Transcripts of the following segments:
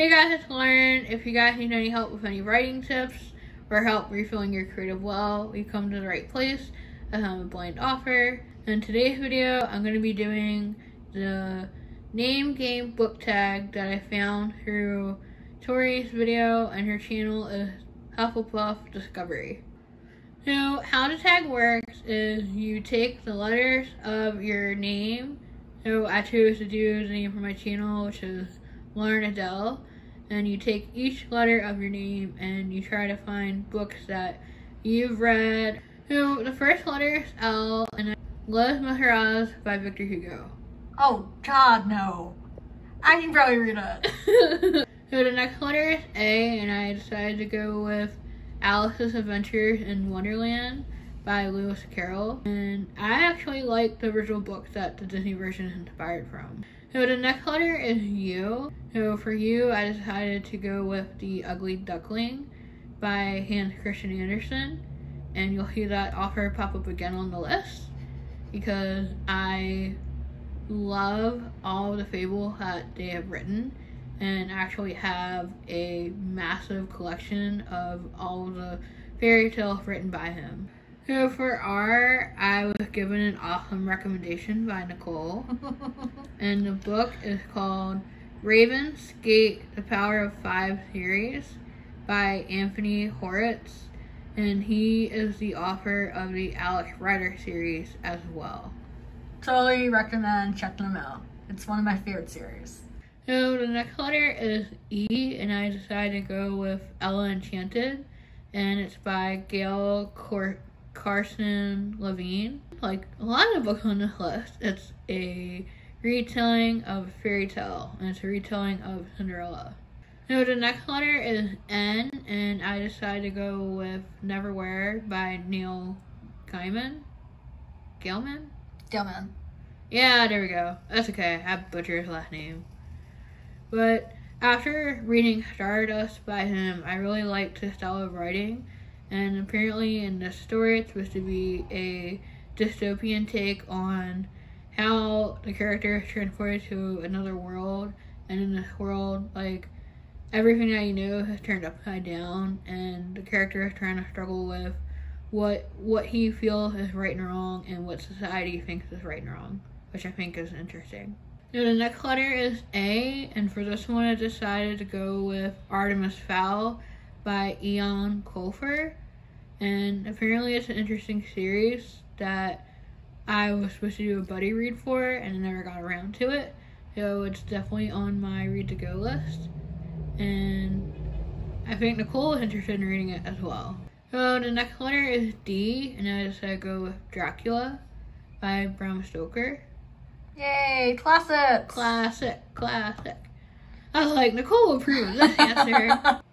Hey guys, it's Lauren. If you guys need any help with any writing tips or help refilling your creative well, you come to the right place. I have a blind offer. In today's video, I'm going to be doing the name game book tag that I found through Tori's video and her channel is Hufflepuff Discovery. So how the tag works is you take the letters of your name. So I chose to do the name for my channel, which is Lauren Adele. And you take each letter of your name and you try to find books that you've read. So the first letter is L and Les Miserables by Victor Hugo. Oh God, no! I can probably read it. so the next letter is A, and I decided to go with Alice's Adventures in Wonderland by Lewis Carroll. And I actually like the original book that the Disney version is inspired from. So the next letter is U. So for you, I decided to go with The Ugly Duckling by Hans Christian Andersen. And you'll see that offer pop up again on the list because I love all the fable that they have written and actually have a massive collection of all the fairy tales written by him. So for R, I was given an awesome recommendation by Nicole. and the book is called Raven's Gate, The Power of Five series by Anthony Horowitz. And he is the author of the Alex Rider series as well. Totally recommend checking them out. It's one of my favorite series. So the next letter is E, and I decided to go with Ella Enchanted, and it's by Gail Cor- Carson Levine. Like a lot of books on this list, it's a retelling of a fairy tale, and it's a retelling of Cinderella. So the next letter is N, and I decided to go with Neverwhere by Neil Gaiman. Gaiman? Gilman. Yeah, there we go. That's okay. I butchered his last name. But after reading Stardust by him, I really liked his style of writing. And apparently, in this story, it's supposed to be a dystopian take on how the character is transported to another world. And in this world, like, everything that you know has turned upside down. And the character is trying to struggle with what what he feels is right and wrong and what society thinks is right and wrong, which I think is interesting. Now the next letter is A, and for this one I decided to go with Artemis Fowl by Eoin Colfer. And apparently it's an interesting series that I was supposed to do a buddy read for and I never got around to it. So it's definitely on my read to go list. And I think Nicole is interested in reading it as well. So the next letter is D, and I decided to go with Dracula by Bram Stoker. Yay, classic! Classic, classic. I was like, Nicole approves this answer.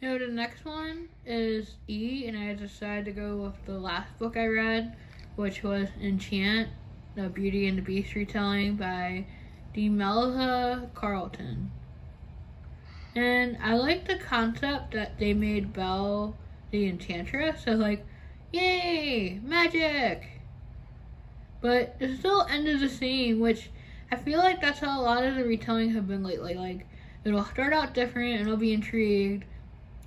so the next one is E, and I decided to go with the last book I read, which was Enchant, the Beauty and the Beast retelling by Demelza Carlton. And I like the concept that they made Belle the Enchantress. So like, yay, magic! But it still ended the same, which I feel like that's how a lot of the retellings have been lately. Like, it'll start out different and I'll be intrigued.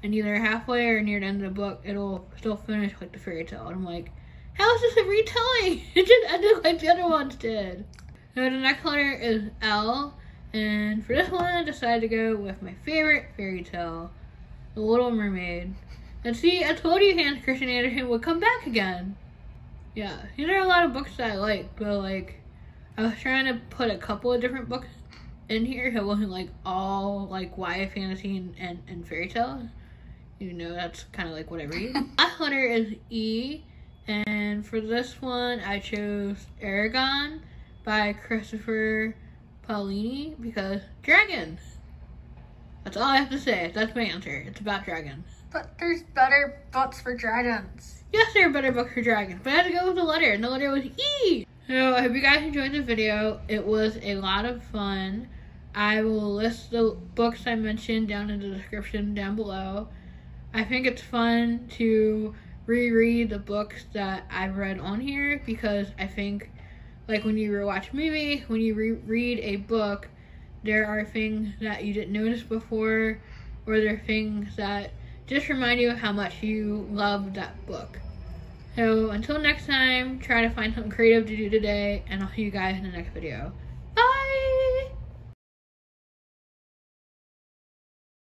And either halfway or near the end of the book, it'll still finish like the fairy tale. And I'm like, how is this a retelling? It just ended like the other ones did. So the next letter is L. And for this one, I decided to go with my favorite fairy tale, The Little Mermaid. And see, I told you Hans Christian Andersen would come back again. Yeah, these are a lot of books that I like, but like, I was trying to put a couple of different books in here it wasn't like all like YA fantasy and, and, and fairy tales. You know, that's kind of like whatever I read. Last letter is E, and for this one, I chose Eragon by Christopher Paolini because dragons. That's all I have to say. That's my answer. It's about dragons. But there's better books for dragons. Yes, there are better books for dragons, but I had to go with the letter, and the letter was E. So I hope you guys enjoyed the video. It was a lot of fun. I will list the books I mentioned down in the description down below. I think it's fun to reread the books that I've read on here because I think like when you rewatch a movie, when you re- read a book, there are things that you didn't notice before, or there are things that just remind you how much you love that book. So until next time, try to find something creative to do today, and I'll see you guys in the next video.